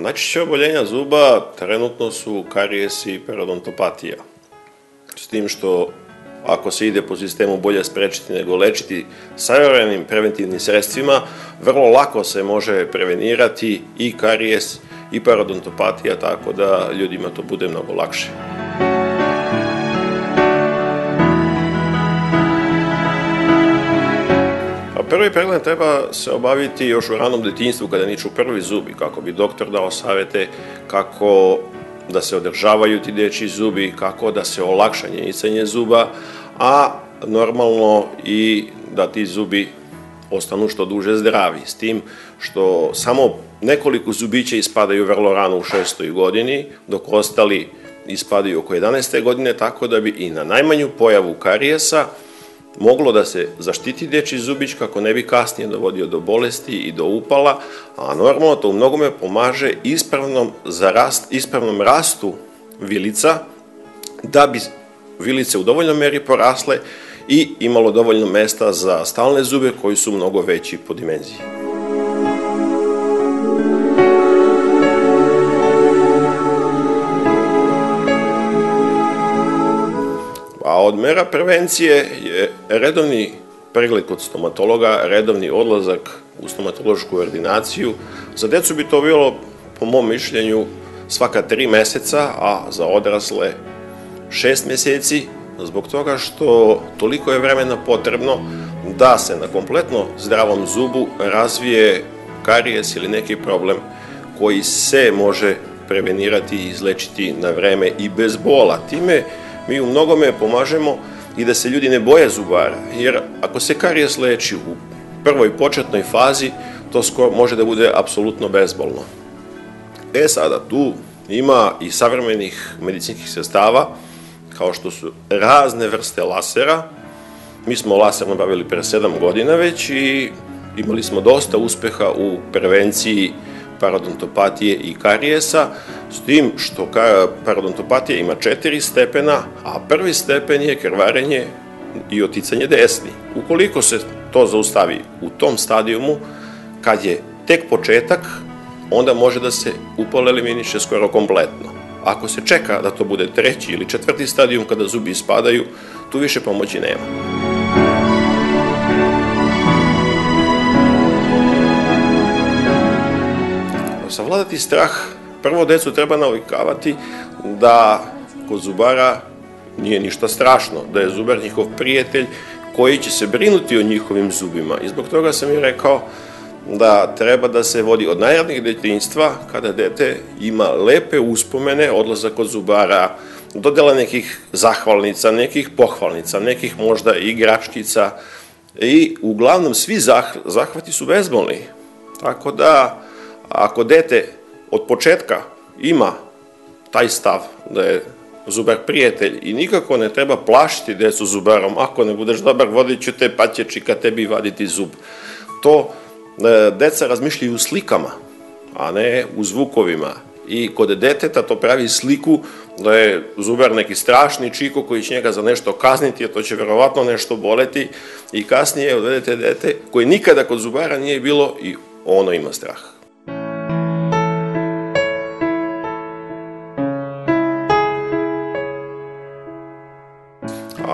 Najčešće oboljenja zuba trenutno su karijes i periodontopatija. S tim što ako se ide po sistemu bolje sprečiti nego lečiti savremenim preventivnim sredstvima, vrlo lako se može prevenirati i karijes i parodontopatija, tako da ljudima to bude mnogo lakše. Prvi pregled treba se obaviti još u ranom detinjstvu kada niču prvi zubi, kako bi doktor dao savete kako da se održavaju ti dečji zubi, kako da se olakša njenicanje zuba, a normalno i da ti zubi ostanu što duže zdravi. S tim što samo nekoliko zubića ispadaju vrlo rano u šestoj godini, dok ostali ispadaju oko 11. godine, tako da bi i na najmanju pojavu karijesa moglo da se zaštiti dječji zubić kako ne bi kasnije dovodio do bolesti i do upala, a normalno to u mnogome pomaže ispravnom, za rast, ispravnom rastu vilica, da bi vilice u dovoljnom meri porasle i imalo dovoljno mesta za stalne zube koji su mnogo veći po dimenziji. A od mera prevencije je redovni pregled kod stomatologa, redovni odlazak u stomatološku ordinaciju. Za decu bi to bilo, po mom mišljenju, svaka tri meseca, a za odrasle šest meseci, zbog toga što toliko je vremena potrebno da se na kompletno zdravom zubu razvije karijes ili neki problem koji se može prevenirati i izlečiti na vreme i bez bola. Time mi u mnogome pomažemo i da se ljudi ne boje zubara, jer ako se karijes leči u prvoj početnoj fazi, to skoro može da bude apsolutno bezbolno. E sada, tu ima i savremenih medicinskih sestava, kao što su razne vrste lasera. Mi smo laser nabavili pre sedam godina već i imali smo dosta uspeha u prevenciji parodontopatije i karijesa, s tim što parodontopatija ima četiri stepena, a prvi stepen je krvarenje i oticanje desni. Ukoliko se to zaustavi u tom stadijumu, kad je tek početak, onda može da se upal eliminiše skoro kompletno. Ako se čeka da to bude treći ili četvrti stadijum kada zubi ispadaju, tu više pomoći nema. Savladati strah, prvo decu treba navikavati da kod zubara nije ništa strašno, da je zubar njihov prijatelj koji će se brinuti o njihovim zubima. I zbog toga sam i rekao da treba da se vodi od najradnijeg detinjstva, kada dete ima lepe uspomene, odlazak od zubara, dodela nekih zahvalnica, nekih pohvalnica, nekih možda igračkica i uglavnom svi zahvati su bezbolni. Tako da, ako dete od početka ima taj stav da je zubar prijatelj i nikako ne treba plašiti decu zubarom, ako ne budeš dobar vodit ću te pa će čika tebi vaditi zub. To E, deca razmišljaju u slikama, a ne u zvukovima. I kod deteta to pravi sliku da je zubar neki strašni čiko koji će njega za nešto kazniti, a to će verovatno nešto boleti i kasnije odvedete dete koje nikada kod zubara nije bilo i ono ima strah.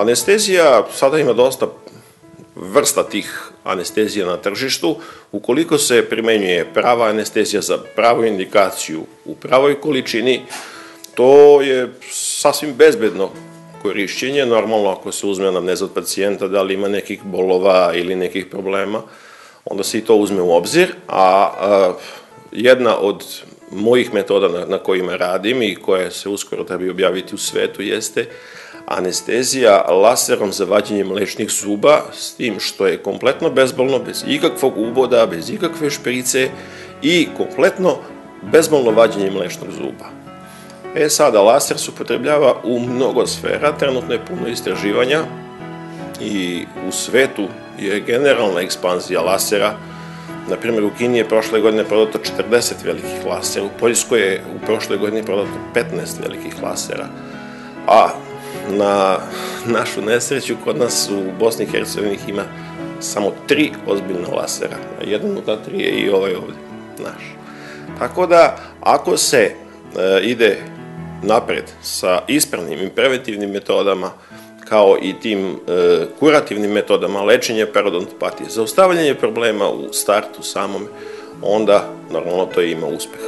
Anestezija sada ima dosta vrsta tih anestezija na tržištu, ukoliko se primenjuje prava anestezija za pravu indikaciju u pravoj količini, to je sasvim bezbedno korišćenje, normalno ako se uzme anamneza od pacijenta, da li ima nekih bolova ili nekih problema, onda se i to uzme u obzir, a, a jedna od mojih metoda na, na kojima radim i koje se uskoro treba objaviti u svetu jeste anestezija laserom za vađenje mlečnih zuba, s tim što je kompletno bezbolno, bez ikakvog uboda, bez ikakve šprice i kompletno bezbolno vađenje mlečnog zuba. E sada, laser se upotrebljava u mnogo sfera, trenutno je puno istraživanja i u svetu je generalna ekspanzija lasera, Na primjer, u Kini je prošle godine prodato 40 velikih lasera, u Poljskoj je u prošle godine prodato 15 velikih lasera, a na našu nesreću, kod nas u Bosni i Hercegovini ima samo tri ozbiljna lasera. Jedan od ta tri je i ovaj ovdje, naš. Tako da, Ako se e, ide napred sa ispravnim i preventivnim metodama, kao i tim e, kurativnim metodama lečenja periodontopatije, zaustavljanje problema u startu samom, onda normalno to ima uspeha.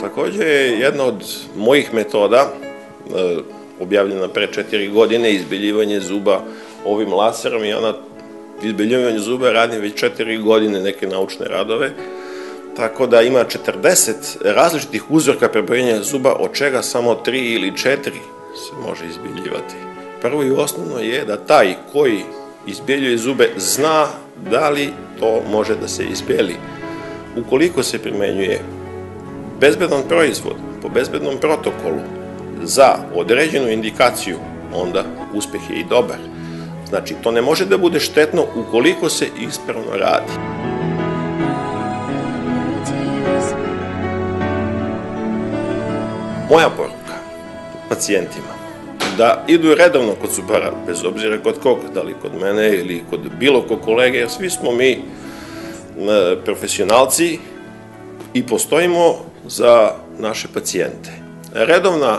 Također je jedna od mojih metoda, e, objavljena pre četiri godine, izbiljivanje zuba ovim laserom i ona izbiljivanje zuba radim već četiri godine neke naučne radove, tako da ima 40 različitih uzorka prebrojenja zuba, od čega samo 3 ili 4 se može izbiljivati. Prvo i osnovno je da taj koji izbjeljuje zube zna da li to može da se izbjeli. Ukoliko se primenjuje bezbedan proizvod po bezbednom protokolu za određenu indikaciju, onda uspeh je i dobar. Znači, to ne može da bude štetno ukoliko se ispravno radi. Moja poruka pacijentima da idu redovno kod zubara, bez obzira kod kog, da li kod mene ili kod bilo kog kolege, jer svi smo mi e, profesionalci i postojimo za naše pacijente. Redovna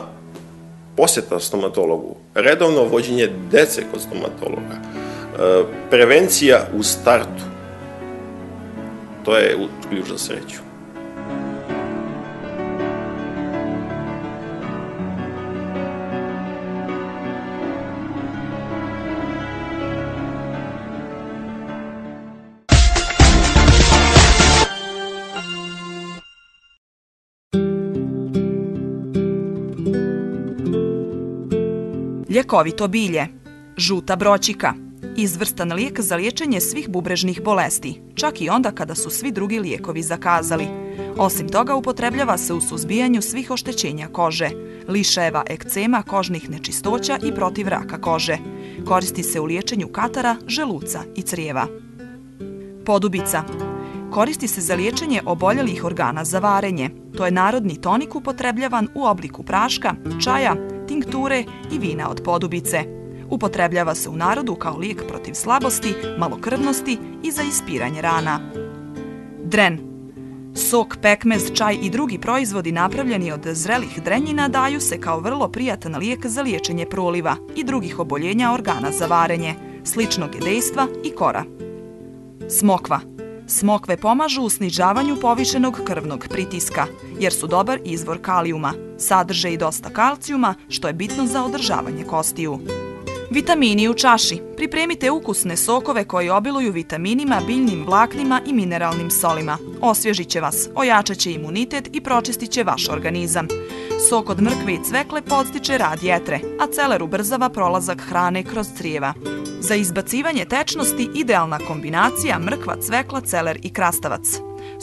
posjeta stomatologu, redovno vođenje dece kod stomatologa, e, prevencija u startu, to je ključ za sreću. Ljekovito bilje, žuta broćika, izvrstan lijek za liječenje svih bubrežnih bolesti, čak i onda kada su svi drugi lijekovi zakazali. Osim toga, upotrebljava se u suzbijanju svih oštećenja kože, liševa ekcema, kožnih nečistoća i protiv raka kože. Koristi se u liječenju katara, želuca i crijeva. Podubica. Koristi se za liječenje oboljelih organa za varenje. To je narodni tonik upotrebljavan u obliku praška, čaja, tinkture i vina od podubice. Upotrebljava se u narodu kao lijek protiv slabosti, malokrvnosti i za ispiranje rana. Dren. Sok, pekmez, čaj i drugi proizvodi napravljeni od zrelih drenjina daju se kao vrlo prijatan lijek za liječenje proliva i drugih oboljenja organa za varenje, sličnog dejstva i kora. Smokva. Smokve pomažu u snižavanju povišenog krvnog pritiska, jer su dobar izvor kalijuma. Sadrže i dosta kalcijuma, što je bitno za održavanje kostiju. Vitamini u čaši. Pripremite ukusne sokove koji obiluju vitaminima, biljnim vlaknima i mineralnim solima. Osvježit će vas, ojačat će imunitet i pročistit će vaš organizam. Sok od mrkve i cvekle podstiče rad jetre, a celer ubrzava prolazak hrane kroz crijeva. Za izbacivanje tečnosti idealna kombinacija mrkva, cvekla, celer i krastavac.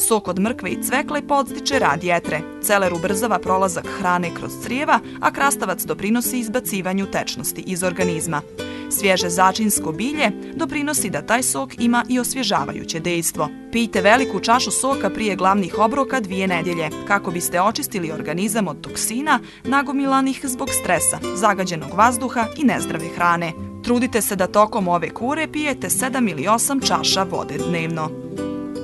Sok od mrkve i cvekle podstiče rad jetre. Celer ubrzava prolazak hrane kroz crijeva, a krastavac doprinosi izbacivanju tečnosti iz organizma. Svježe začinsko bilje doprinosi da taj sok ima i osvježavajuće dejstvo. Pijte veliku čašu soka prije glavnih obroka dvije nedjelje, kako biste očistili organizam od toksina nagomilanih zbog stresa, zagađenog vazduha i nezdrave hrane. Trudite se da tokom ove kure pijete 7 ili 8 čaša vode dnevno.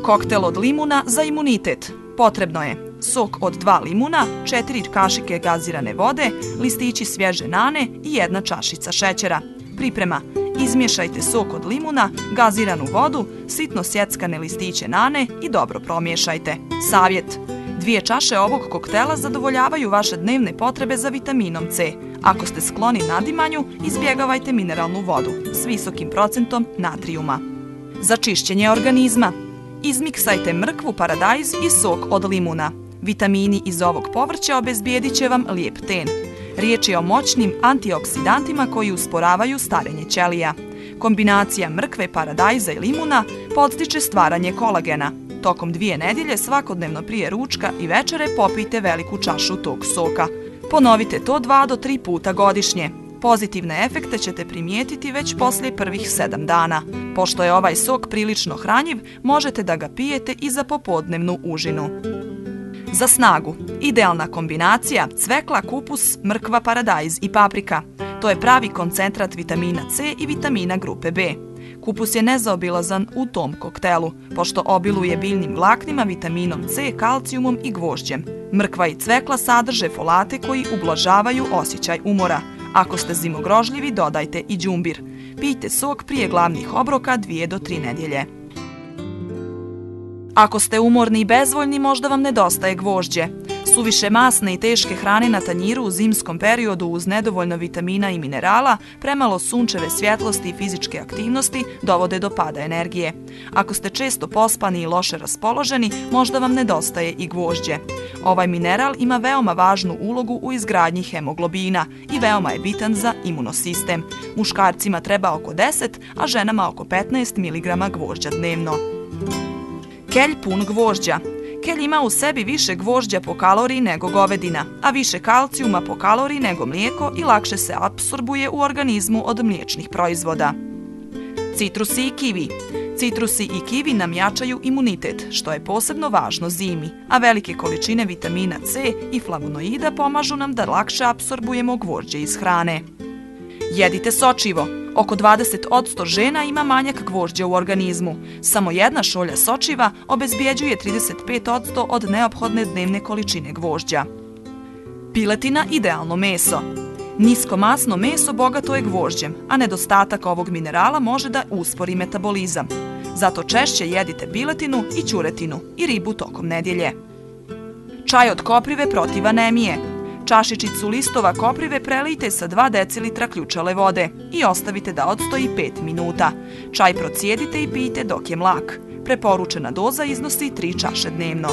Koktel od limuna za imunitet. Potrebno je sok od 2 limuna, 4 kašike gazirane vode, listići svježe nane i jedna čašica šećera. Priprema. Izmješajte sok od limuna, gaziranu vodu, sitno sjeckane listiće nane i dobro promiješajte. Savjet. Dvije čaše ovog koktela zadovoljavaju vaše dnevne potrebe za vitaminom C. Ako ste skloni nadimanju, izbjegavajte mineralnu vodu s visokim procentom natrijuma. Za čišćenje organizma. Izmiksajte mrkvu, paradajz i sok od limuna. Vitamini iz ovog povrća obezbijedit će vam lijep ten. Riječ je o moćnim antioksidantima koji usporavaju starenje ćelija. Kombinacija mrkve, paradajza i limuna podstiče stvaranje kolagena. Tokom dvije nedjelje svakodnevno prije ručka i večere popijte veliku čašu tog soka. Ponovite to dva do tri puta godišnje. Pozitivne efekte ćete primijetiti već poslije prvih sedam dana. Pošto je ovaj sok prilično hranjiv, možete da ga pijete i za popodnevnu užinu. Za snagu, idealna kombinacija cvekla, kupus, mrkva, paradajz i paprika. To je pravi koncentrat vitamina C i vitamina grupe B. Kupus je nezaobilazan u tom koktelu, pošto obiluje biljnim vlaknima, vitaminom C, kalcijumom i gvožđem. Mrkva i cvekla sadrže folate koji ublažavaju osjećaj umora. Ako ste zimogrožljivi, dodajte i džumbir. Pijte sok prije glavnih obroka dvije do tri nedjelje. Ako ste umorni i bezvoljni, možda vam nedostaje gvožđe. Suviše masne i teške hrane na tanjiru u zimskom periodu uz nedovoljno vitamina i minerala, premalo sunčeve svjetlosti i fizičke aktivnosti dovode do pada energije. Ako ste često pospani i loše raspoloženi, možda vam nedostaje i gvožđe. Ovaj mineral ima veoma važnu ulogu u izgradnji hemoglobina i veoma je bitan za imunosistem. Muškarcima treba oko 10, a ženama oko 15 mg gvožđa dnevno. Kelj pun gvožđa. Kelj ima u sebi više gvožđa po kaloriji nego govedina, a više kalcijuma po kaloriji nego mlijeko i lakše se absorbuje u organizmu od mliječnih proizvoda. Citrusi i kivi. Citrusi i kivi nam jačaju imunitet, što je posebno važno zimi, a velike količine vitamina C i flavonoida pomažu nam da lakše absorbujemo gvožđe iz hrane. Jedite sočivo. Oko 20% žena ima manjak gvožđa u organizmu. Samo jedna šolja sočiva obezbijeđuje 35% od neophodne dnevne količine gvožđa. Piletina idealno meso. Nisko masno meso bogato je gvožđem, a nedostatak ovog minerala može da uspori metabolizam. Zato češće jedite piletinu i ćuretinu i ribu tokom nedjelje. Čaj od koprive protiv anemije – Čašičicu listova koprive prelijte sa 2 decilitra ključale vode i ostavite da odstoji 5 minuta. Čaj procijedite i pijte dok je mlak. Preporučena doza iznosi 3 čaše dnevno.